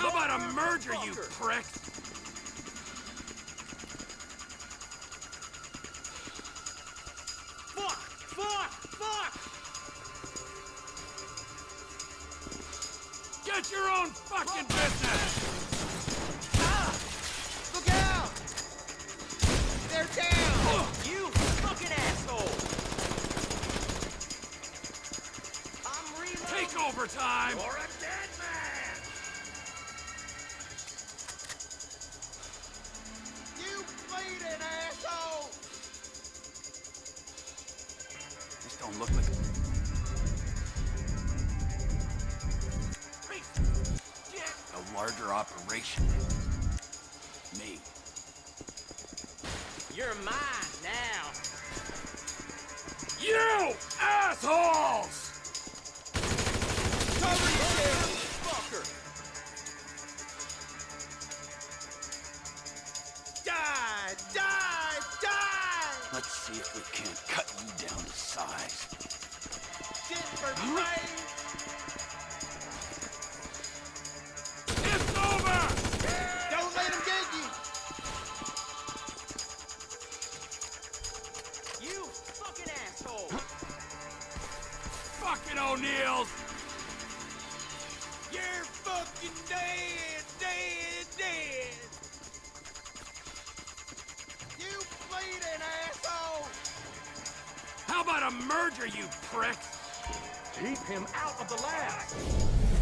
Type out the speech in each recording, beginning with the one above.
How about a merger, you prick? Fuck! Fuck! Fuck! Get your own fucking business! prick! Keep him out of the lab!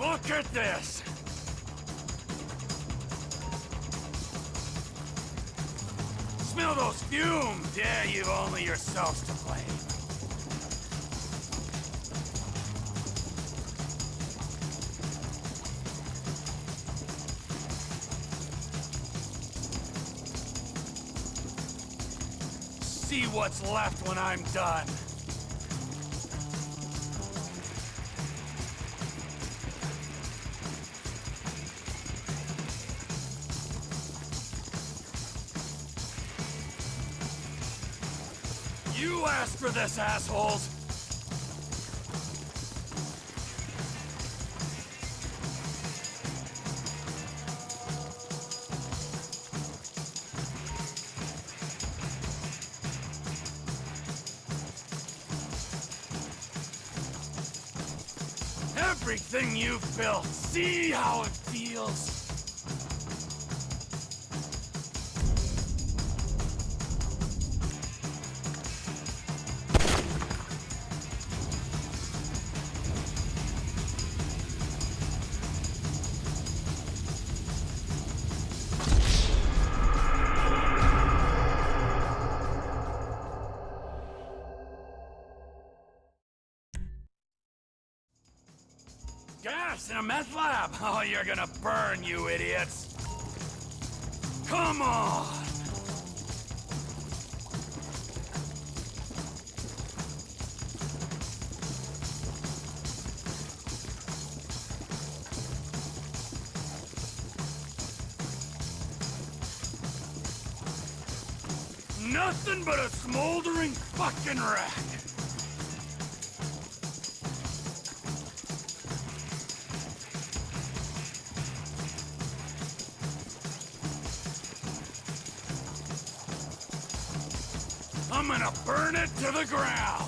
Look at this! Smell those fumes! Yeah, you've only yourselves to blame. See what's left when I'm done. Asked for this, assholes! Everything you've built, see how it burn, you idiots! Come on! Nothing but a smoldering fucking wreck! Burn it to the ground!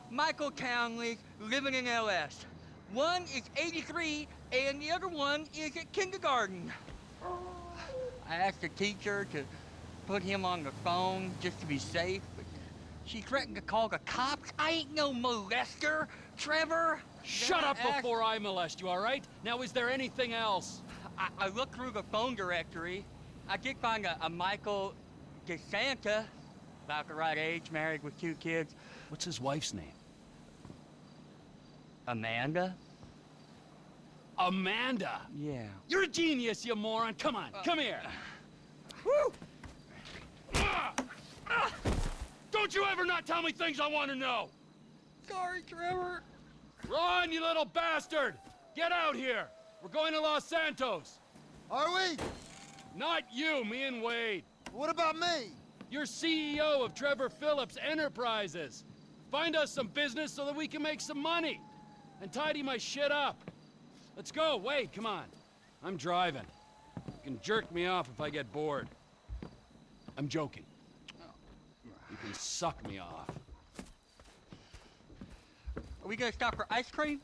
Michael Townleys living in LS. One is 83, and the other one is at kindergarten. I asked the teacher to put him on the phone just to be safe, but she threatened to call the cops. I ain't no molester, Trevor. Shut up asked- before I molest you, all right? Now, is there anything else? I, I looked through the phone directory. I did find a, a Michael DeSanta, about the right age, married with two kids. What's his wife's name? Amanda? Amanda! Yeah. You're a genius, you moron! Come on, uh, come here! Uh. Don't you ever not tell me things I want to know! Sorry, Trevor. Run, you little bastard! Get out here! We're going to Los Santos! Are we? Not you, me and Wade. What about me? You're CEO of Trevor Phillips Enterprises. Find us some business so that we can make some money. And tidy my shit up. Let's go, Wait, come on. I'm driving. You can jerk me off if I get bored. I'm joking. You can suck me off. Are we gonna stop for ice cream?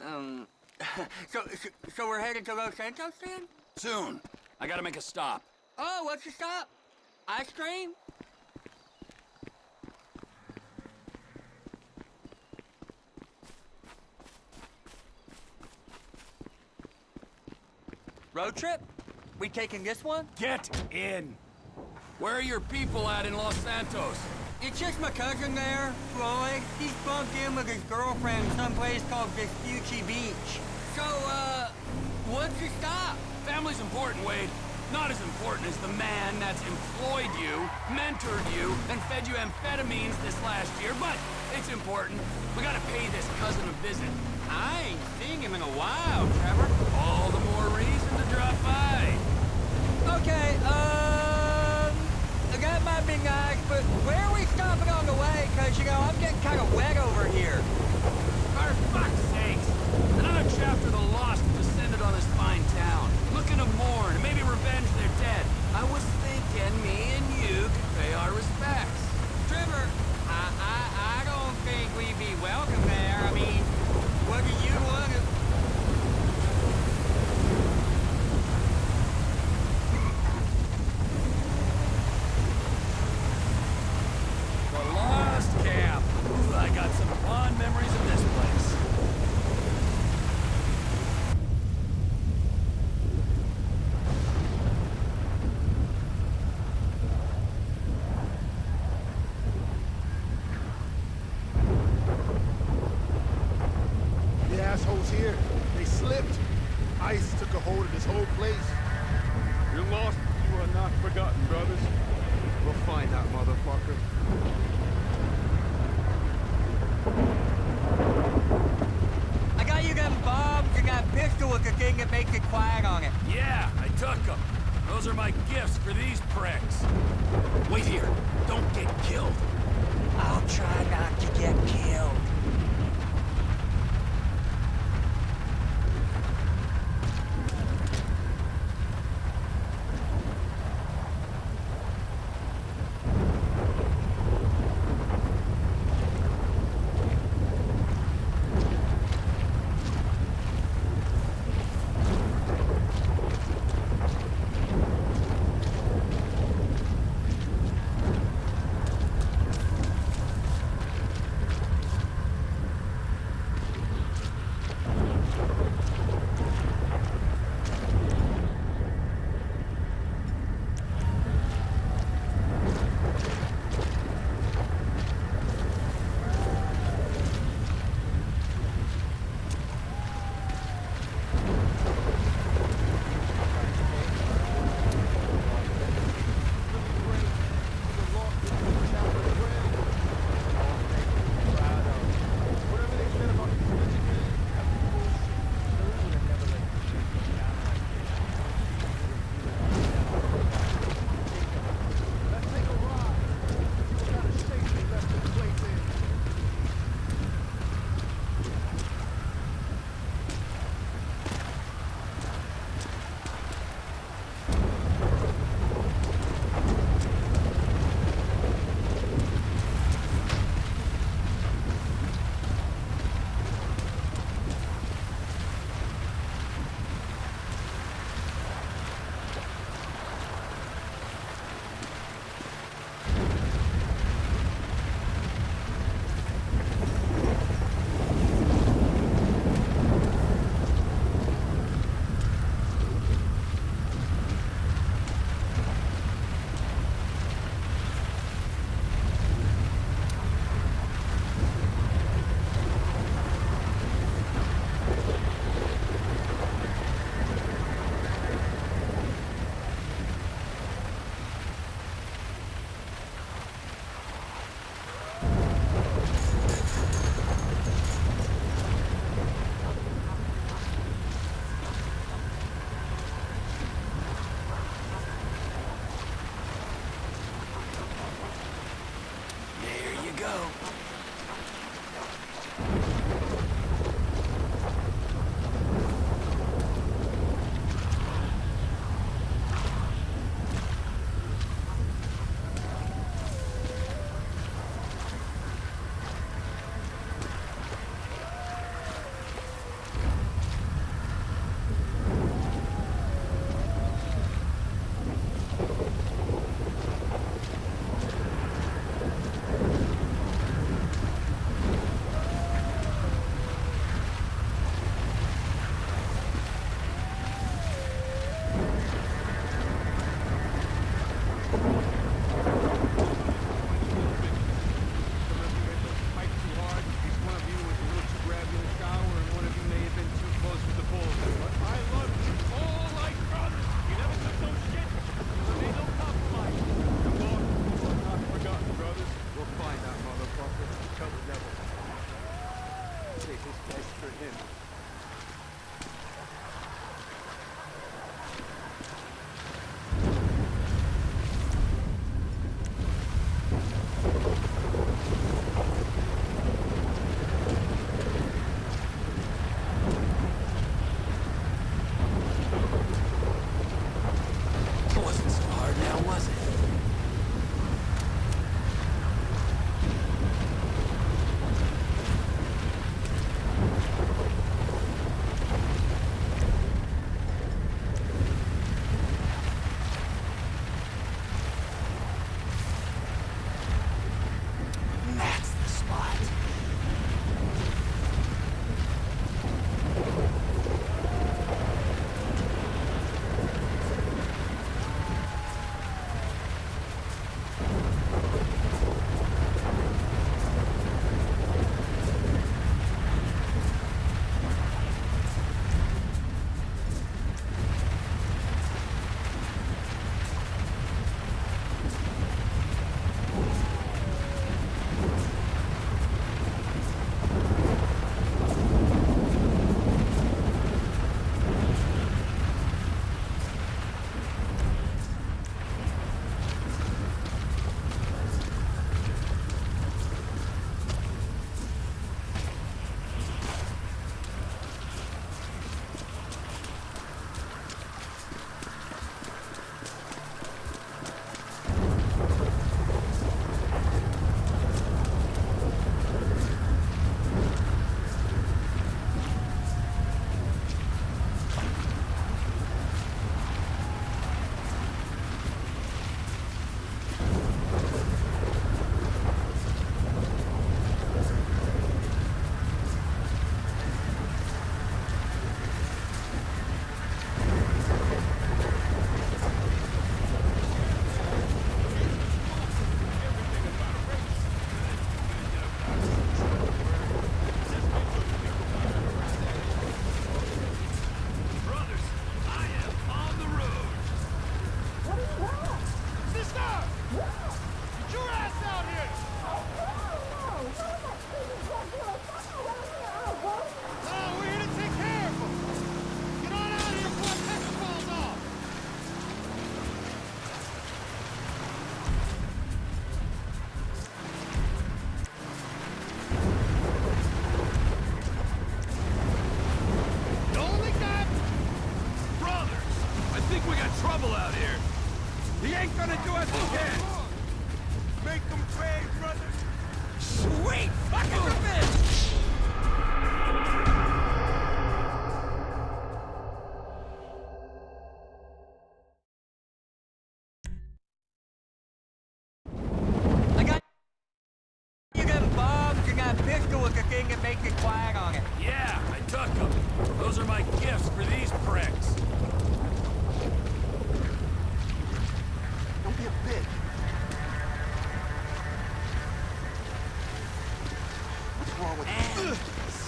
Um, so, so, so we're headed to Los Santos then? Soon. I gotta make a stop. Oh, what's the stop? Ice cream? Road trip? We taking this one? Get in! Where are your people at in Los Santos? It's just my cousin there, Floyd. He's bunked in with his girlfriend someplace called Vespucci Beach. So, uh, what's your stop? Family's important, Wade. Not as important as the man that's employed you, mentored you, and fed you amphetamines this last year, but it's important. We gotta pay this cousin a visit. I ain't seen him in a while, Trevor. All the more to drop by. Okay, um, that might be nice, but where are we stopping on the way? Cause, you know, I'm getting kind of wet over here. For fuck's sakes! Another chapter of the lost descended on this fine town, looking to mourn maybe revenge their dead. I was thinking me and you could pay our respects. Trevor, I, I, I don't think we'd be welcome there. I mean, what do you want to... The Lost Camp. Ooh, I got some fond memories of this place. The assholes here, they slipped. Ice took a hold of this whole place. You're lost, you are not forgotten, brothers. We'll find that motherfucker. I got you them bombs and that pistol with the thing that makes it quiet on it. Yeah, I took Those are my gifts for these pricks. Wait here. Don't get killed. I'll try not to get killed.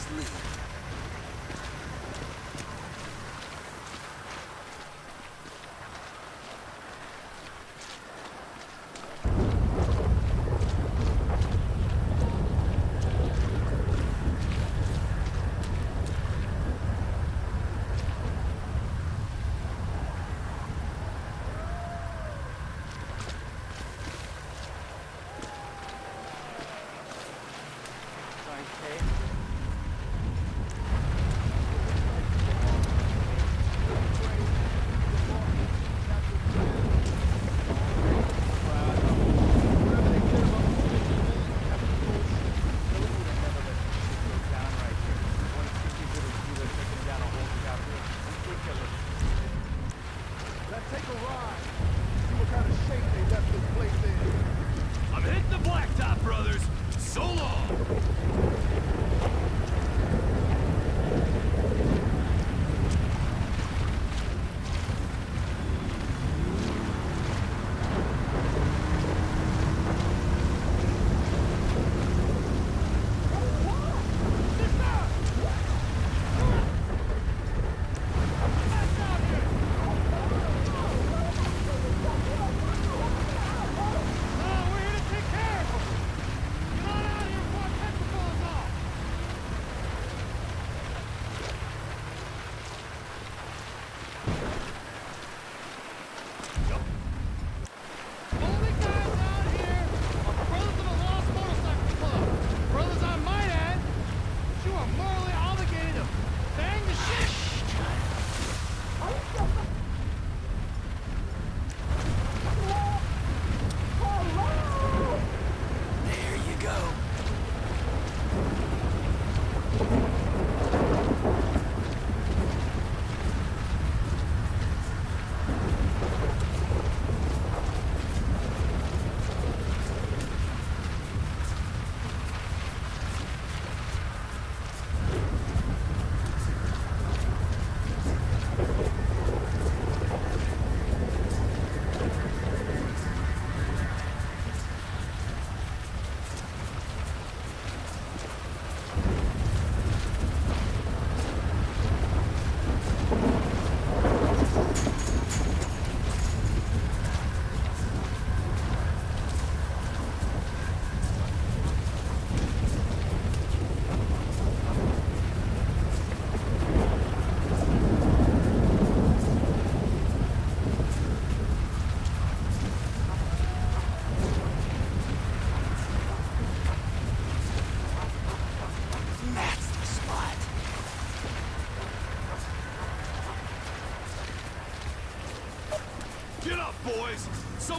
Sleep.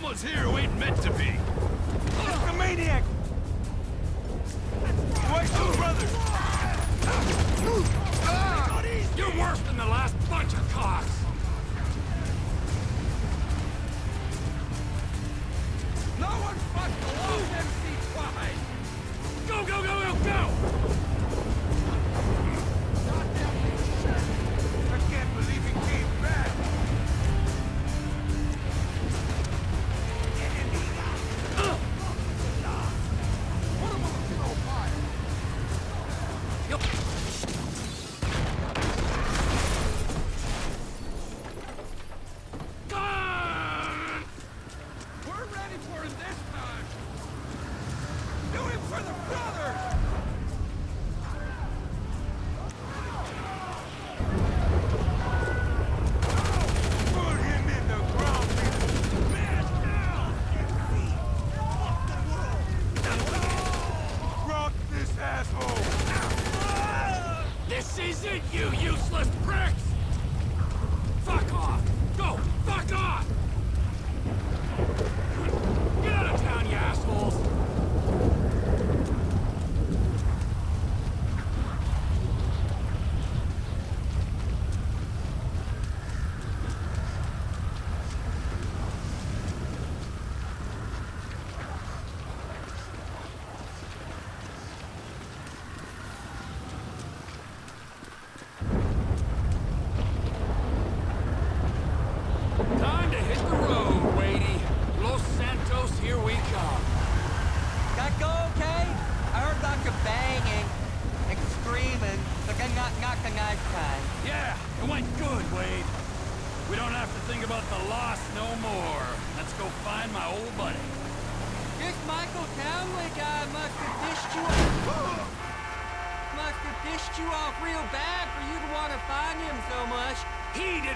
Someone's here who ain't meant to be!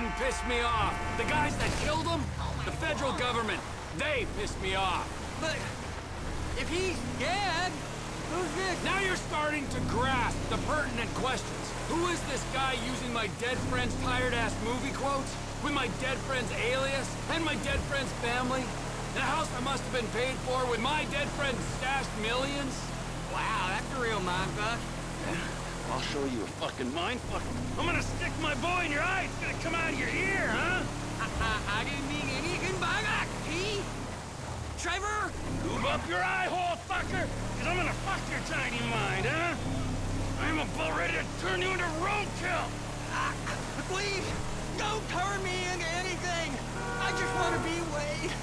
Didn't piss me off. The guys that killed him, the federal government, they pissed me off. But if he's dead, who's this? Now you're starting to grasp the pertinent questions. Who is this guy using my dead friend's tired-ass movie quotes? With my dead friend's alias? And my dead friend's family? A house I must have been paid for with my dead friend's stashed millions? Wow, that's a real mindfuck. I'll show you a fucking mindfuck. I'm gonna stick my boy in your eye. It's gonna come out of your ear, huh? I, I, I didn't mean anything by that, T. Trevor? Move up your eye hole, fucker! Cause I'm gonna fuck your tiny mind, huh? I'm about ready to turn you into roadkill! Ah, please, don't turn me into anything. I just want to be Wade.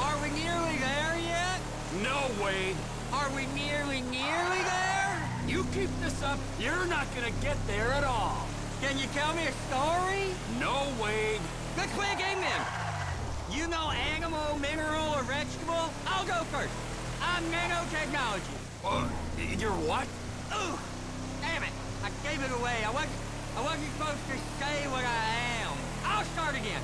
Are we nearly there yet? No, Wade. Are we nearly, nearly there? You keep this up, you're not gonna get there at all. Can you tell me a story? No, Wade. Let's play a game then. You know animal, mineral, or vegetable? I'll go first. I'm nanotechnology. Uh, you're what? Ooh, damn it. I gave it away. I wasn't, I wasn't supposed to say what I am. I'll start again.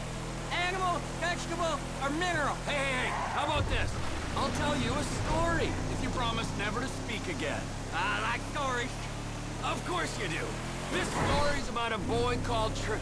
Animal, vegetable, or mineral? Hey, hey, hey, how about this? I'll tell you a story if you promise never to speak again. I like stories. Of course you do. This story's about a boy called Tr...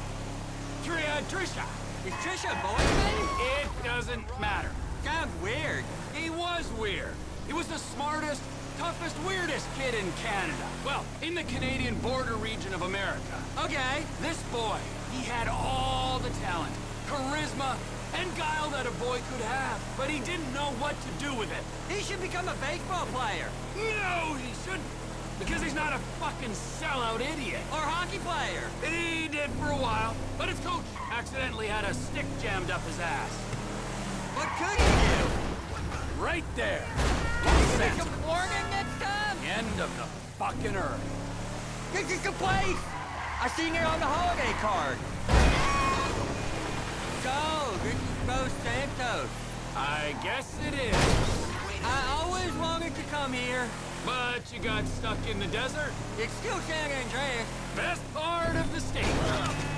Tri... uh, Trisha. Is Trisha a boy's name? It doesn't matter. Sounds weird. He was weird. He was the smartest, toughest, weirdest kid in Canada. Well, in the Canadian border region of America. Okay. This boy, he had all the talent, charisma, and guile that a boy could have, but he didn't know what to do with it. He should become a baseball player. No, he shouldn't, because he's not a fucking sellout idiot. Or hockey player. And he did for a while, but his coach accidentally had a stick jammed up his ass. What could he do? Right there. Can give me some warning next time? End of the fucking earth. This is the place! I seen it on the holiday card. So, this is Los Santos. I guess it is. I always wanted to come here. But you got stuck in the desert. It's still San Andreas. Best part of the state.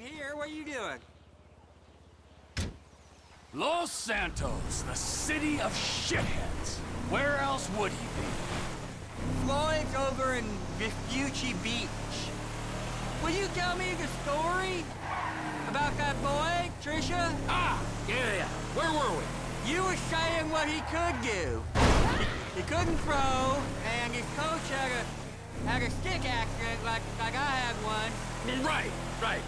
Around here. What are you doing? Los Santos, the city of shitheads. Where else would he be? Floyd's over in Vespucci Beach. Will you tell me the story about that boy, Trisha? Ah, yeah, yeah. Where were we? You were saying what he could do. He couldn't throw, and his coach had a had a stick accident like like I had one. Right, right.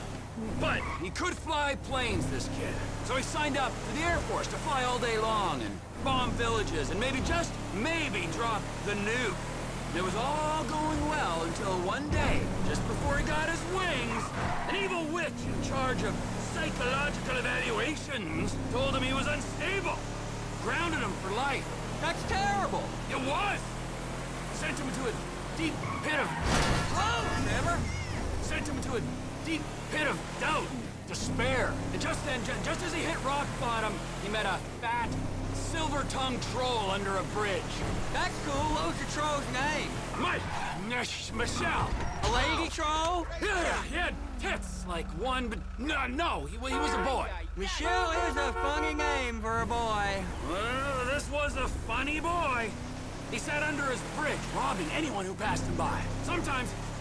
But he could fly planes, this kid. So he signed up for the Air Force to fly all day long and bomb villages and maybe, just maybe, drop the nuke. And it was all going well until one day, just before he got his wings, an evil witch in charge of psychological evaluations told him he was unstable. Grounded him for life. That's terrible. It was! Sent him into a deep pit of oh, Whoa, Trevor. sent him into a deep pit of doubt, despair. And just then, just as he hit rock bottom, he met a fat, silver-tongued troll under a bridge. That's cool. What was the troll's name? Mike! Michelle! A lady troll? Yeah, he had tits like one, but no, no, he, he was a boy. Michelle is a funny name for a boy. Well, this was a funny boy. He sat under his bridge, robbing anyone who passed him by. Sometimes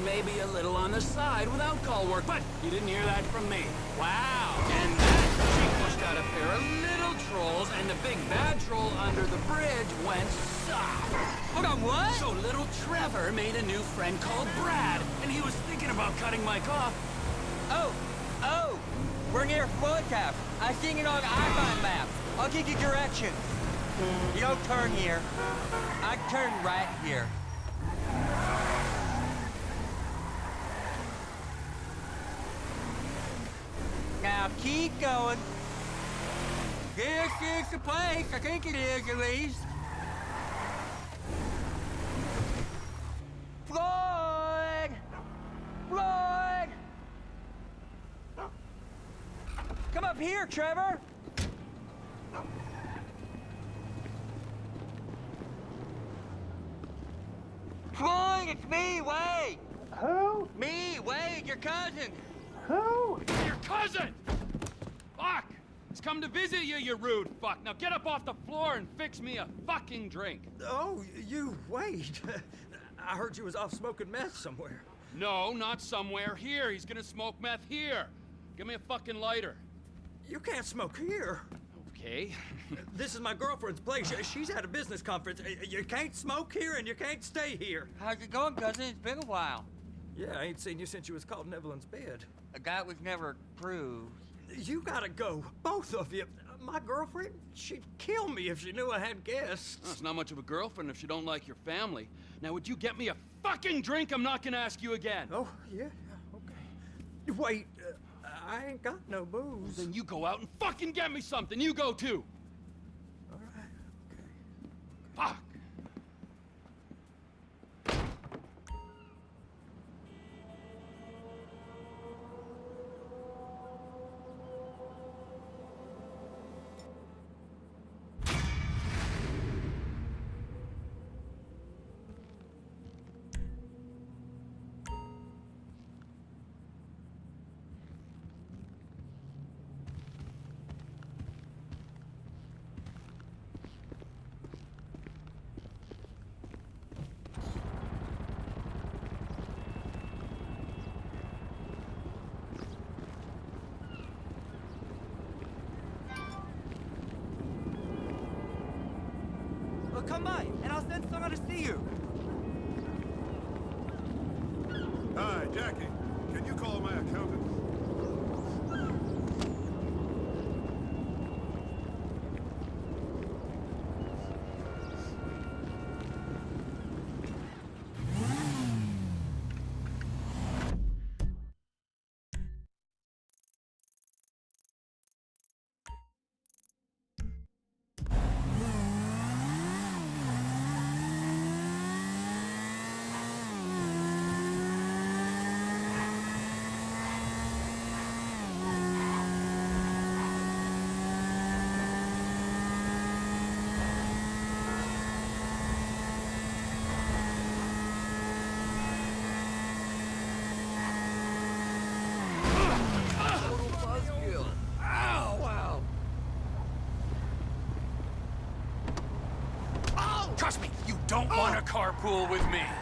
Maybe a little on the side without call work, but you didn't hear that from me. Wow. And then she pushed out a pair of little trolls, and the big bad troll under the bridge went soft. Hold on, what? So little Trevor made a new friend called Brad, and he was thinking about cutting Mike off. Oh, oh, we're near Floyd Cap. I seen it on iPhone map. I'll give you directions. You don't turn here. I turn right here. Now keep going. This is the place. I think it is at least. Floyd! Floyd! Come up here, Trevor! Floyd, it's me, Wade! Who? Me, Wade, your cousin! Who? Your cousin! Fuck! He's come to visit you, you rude fuck. Now get up off the floor and fix me a fucking drink. Oh, you, wait. I heard you was off smoking meth somewhere. No, not somewhere. Here. He's gonna smoke meth here. Give me a fucking lighter. You can't smoke here. Okay. This is my girlfriend's place. She's at a business conference. You can't smoke here and you can't stay here. How's it going, cousin? It's been a while. Yeah, I ain't seen you since you was caught in Evelyn's bed. a That was never proved. You gotta go, both of you. My girlfriend, she'd kill me if she knew I had guests. That's not much of a girlfriend if she don't like your family. Now, would you get me a fucking drink? I'm not gonna ask you again. Oh, yeah, okay. Wait, uh, I ain't got no booze. Then you go out and fucking get me something. You go too. All right, okay. Fuck. Carpool with me.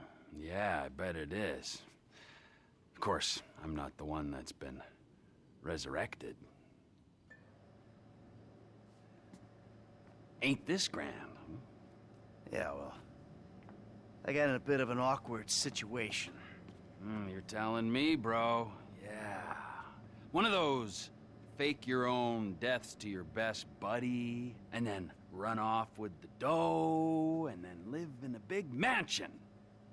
Yeah, I bet it is. Of course, I'm not the one that's been resurrected. Ain't this grand? hmm? Yeah, well. I got in a bit of an awkward situation. Hmm, you're telling me, bro. Yeah. One of those fake your own deaths to your best buddy, and then run off with the dough, and then live in a big mansion.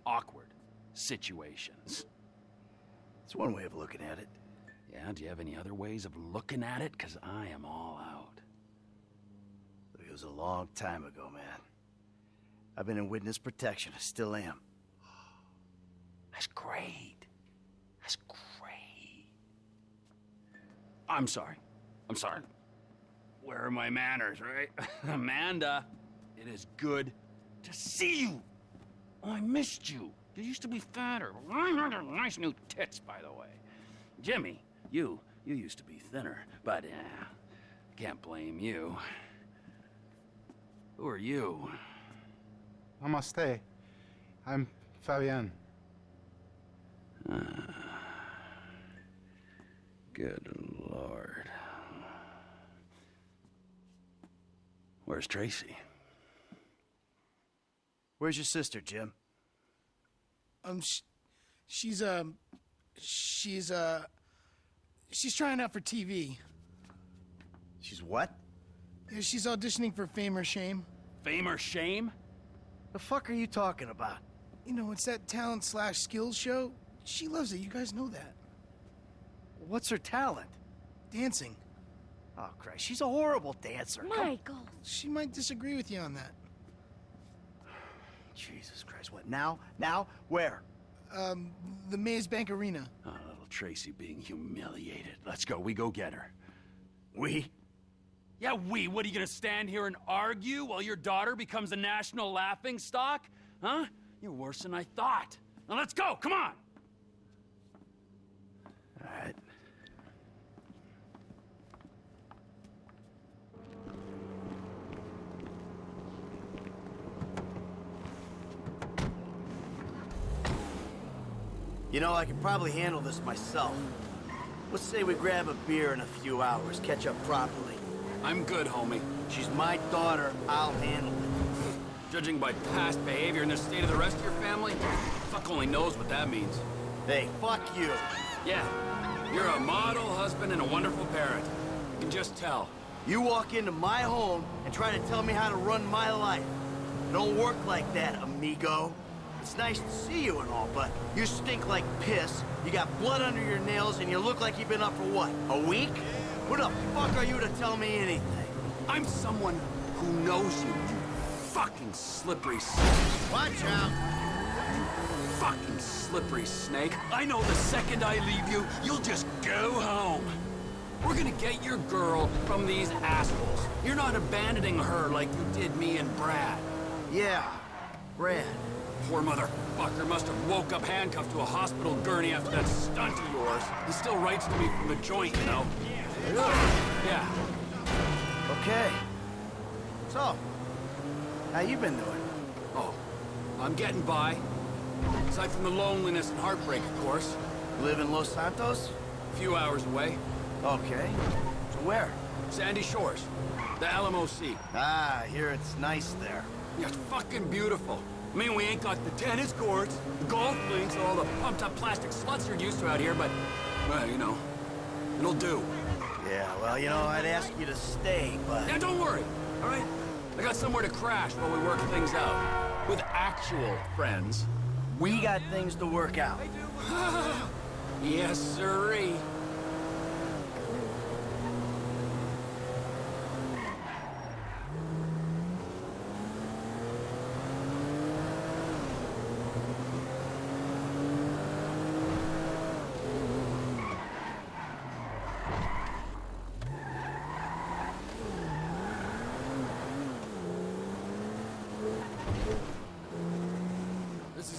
Awkward situations. It's one way of looking at it. Yeah, do you have any other ways of looking at it? Because I am all out. It was a long time ago, man. I've been in witness protection. I still am. That's great. That's great. I'm sorry. I'm sorry. Where are my manners, right? Amanda, it is good to see you. Oh, I missed you. You used to be fatter. Nice new tits, by the way. Jimmy, you, you used to be thinner, but uh, can't blame you. Who are you? Namaste. I'm Fabian. Good lord. Where's Tracy? Where's your sister, Jim? Um, sh- she's um, she's uh, she's trying out for TV. She's what? Yeah, she's auditioning for Fame or Shame. Fame or shame? The fuck are you talking about? You know, it's that talent slash skills show. She loves it. You guys know that. What's her talent? Dancing. Oh, Christ. She's a horrible dancer. Come- Michael. She might disagree with you on that. Jesus Christ. What, now? Now? Where? Um, the Maze Bank Arena. Oh, little Tracy being humiliated. Let's go. We go get her. We? Yeah, we. What are you gonna stand here and argue while your daughter becomes a national laughing stock? Huh? You're worse than I thought. Now let's go. Come on. You know, I could probably handle this myself. Let's say we grab a beer in a few hours, catch up properly. I'm good, homie. She's my daughter, I'll handle it. Judging by past behavior and the state of the rest of your family, fuck only knows what that means. Hey, fuck you. Yeah, you're a model husband and a wonderful parent. You can just tell. You walk into my home and try to tell me how to run my life. Don't work like that, amigo. It's nice to see you and all, but you stink like piss, you got blood under your nails, and you look like you've been up for what, a week? Who the fuck are you to tell me anything? I'm someone who knows you, you fucking slippery snake. Watch out! You Fucking slippery snake. I know the second I leave you, you'll just go home. We're gonna get your girl from these assholes. You're not abandoning her like you did me and Brad. Yeah, Brad. Poor mother. motherfucker must have woke up handcuffed to a hospital gurney after that stunt of yours. He still writes to me from the joint, you know? Yeah. Okay. So, how you been doing? Oh, I'm getting by. Aside from the loneliness and heartbreak, of course. Live in Los Santos? A few hours away. Okay. So where? Sandy Shores. The Alamo Sea. Ah, here it's nice there. Yeah, it's fucking beautiful. I mean, we ain't got the tennis courts, the golf links, all the pumped-up plastic sluts you're used to out here, but, well, you know, it'll do. Yeah, well, you know, I'd ask you to stay, but... Yeah, don't worry, all right? I got somewhere to crash while we work things out. With actual friends. We got things to work out. yes, sirree.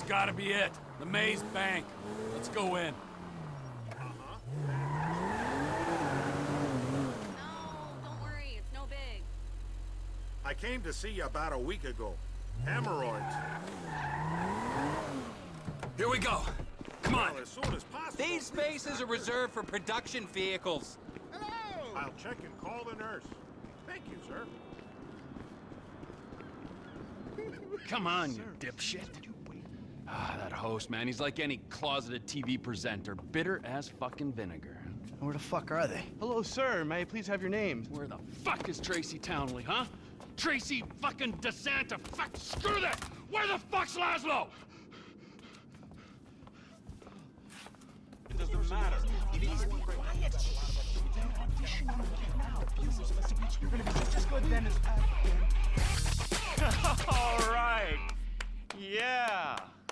This has got to be it. The Maze Bank. Let's go in. No, don't worry. It's no big. I came to see you about a week ago. Hemorrhoids. Here we go. Come on. Well, as soon as possible. These spaces are reserved for production vehicles. I'll check and call the nurse. Thank you, sir. Come on, you dipshit. Ah, that host, man, he's like any closeted TV presenter. Bitter as fucking vinegar. Where the fuck are they? Hello, sir. May I please have your name? Where the fuck is Tracy Townley, huh? Tracy fucking DeSanta. Fuck, screw that! Where the fuck's Lazlow? It doesn't matter. All right. Yeah.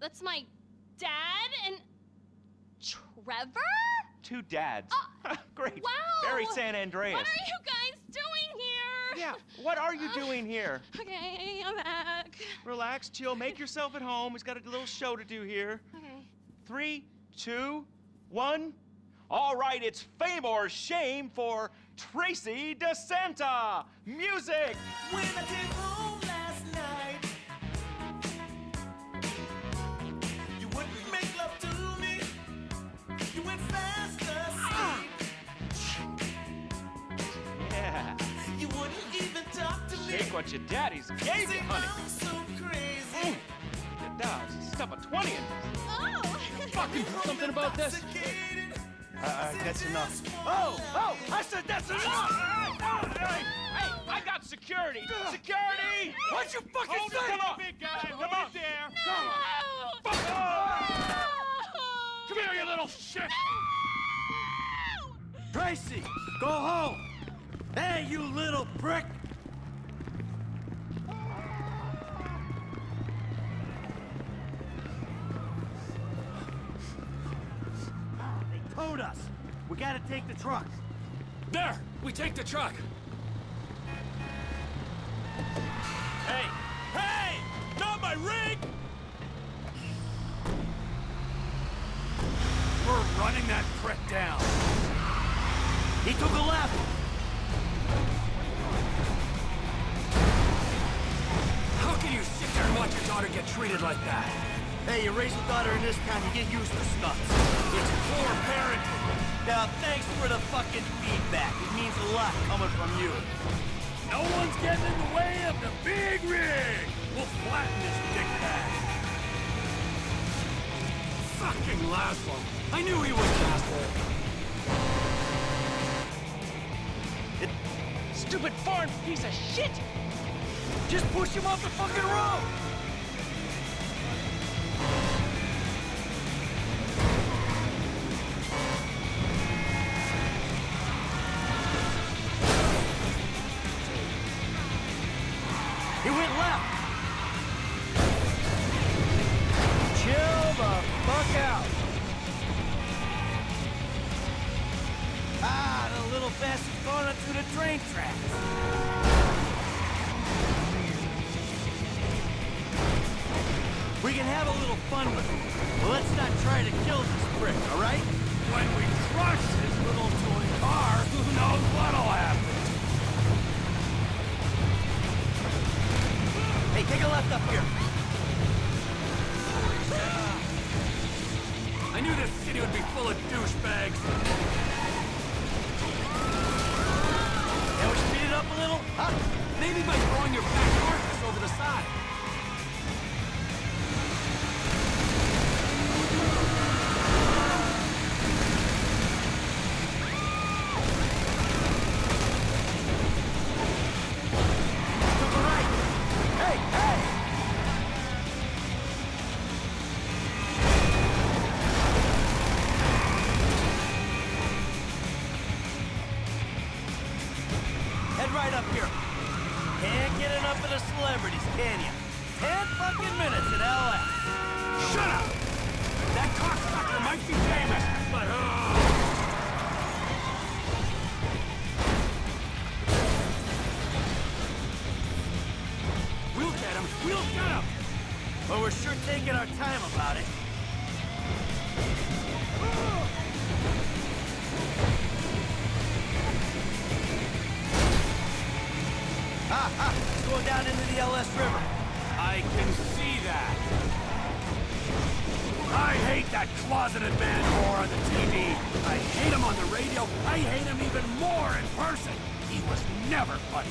That's my dad and Trevor? Two dads. Great. Uh, Wow. Very San Andreas. What are you guys doing here? Yeah, what are you doing here? Okay, I'm back. Relax, chill, make yourself at home. He's got a little show to do here. Okay. Three, two, one. All right, it's fame or shame for Tracy DeSanta. Music. Take what your daddy's gave you, honey. I'm so crazy. Your dog's stuff a 20 in this. Oh! Fucking something about this. Uh, that's enough. Oh, oh, I said that's enough. Hey, hey, I got security. Security. What'd you fucking Hold say? come on. Big guy, come on. there. No! Come here, you little shit! Tracy, go home! Hey, you little prick! Gotta take the truck. There! We take the truck! Hey! Hey! Not my rig! We're running that prick down. He took a left. How can you sit there and watch your daughter get treated like that? Hey, you raise a daughter in this town, you get used to stunts. It's poor parenting. Now, thanks for the fucking feedback. It means a lot coming from you. No one's getting in the way of the big rig! We'll flatten this dickbag. Fucking Lazlow. I knew he was an asshole. Stupid foreign piece of shit! Just push him off the fucking road! Little bastard's going the train tracks. We can have a little fun with him. But let's not try to kill this prick, all right? When we crush his little toy car, who knows what'll happen? Hey, take a left up here. I knew this city would be full of douchebags. Maybe by throwing your back carcass over the side. Hate that closeted man whore on the TV. I hate him on the radio. I hate him even more in person. He was never funny.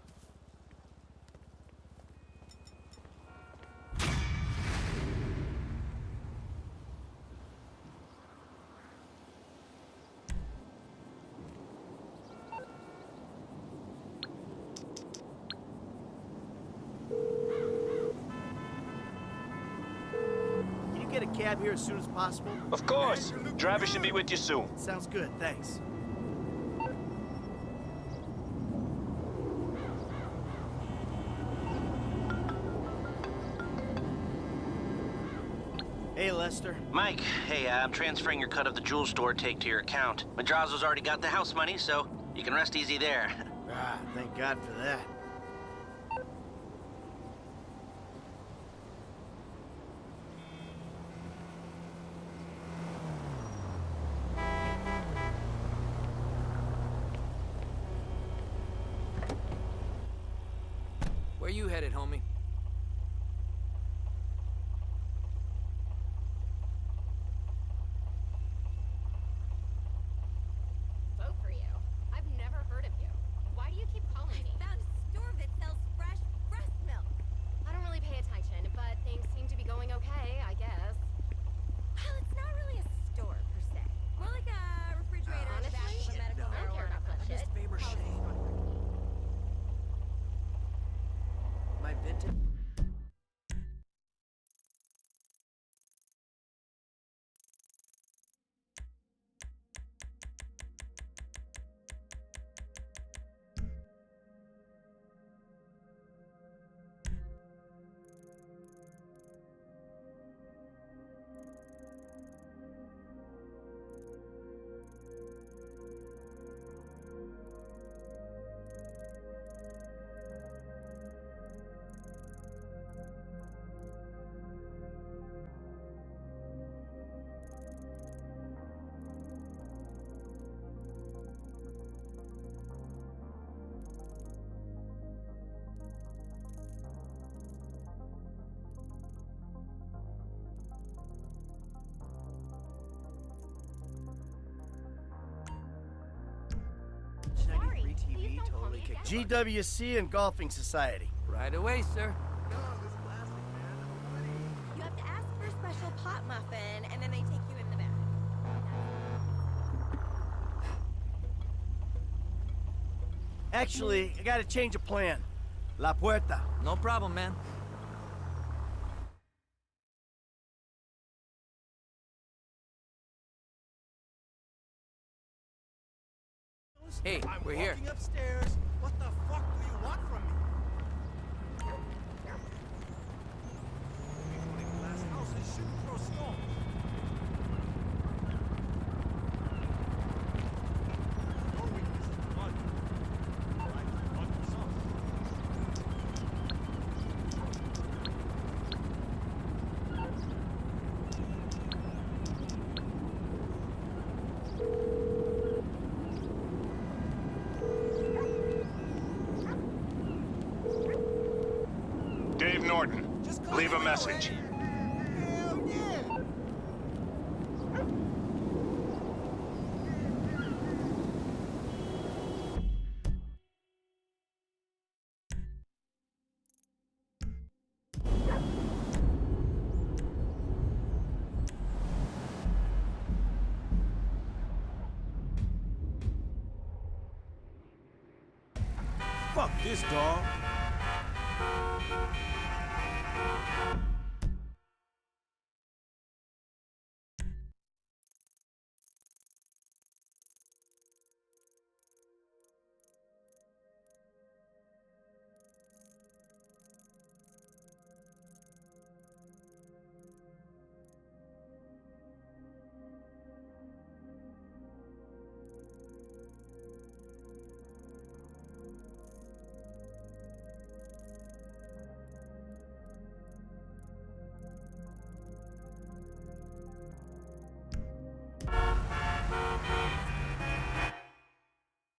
Here as soon as possible? Of course. Driver should be with you soon. Sounds good, thanks. Hey, Lester. Mike, hey, uh, I'm transferring your cut of the jewel store take to your account. Madrazo's already got the house money, so you can rest easy there. Ah, thank God for that. Where you headed, homie? Vote for you. I've never heard of you. Why do you keep calling me? Found a store that sells fresh breast milk. I don't really pay attention, but things seem to be going okay, I guess. Well, it's not really a store per se. More like a refrigerator in the back of a medical I don't care marijuana about that shit. shit. My GWC and Golfing Society. Right away, sir. You have to ask for a special pot muffin, and then they take you in the back. Actually, I gotta change a plan. La Puerta. No problem, man. Hey, I'm we're here. upstairs. What the fuck do you want from me? Glass house and shoot through a storm. Your weakness is blood. I like blood myself. Dave Norton. Leave a message. Fuck this dog.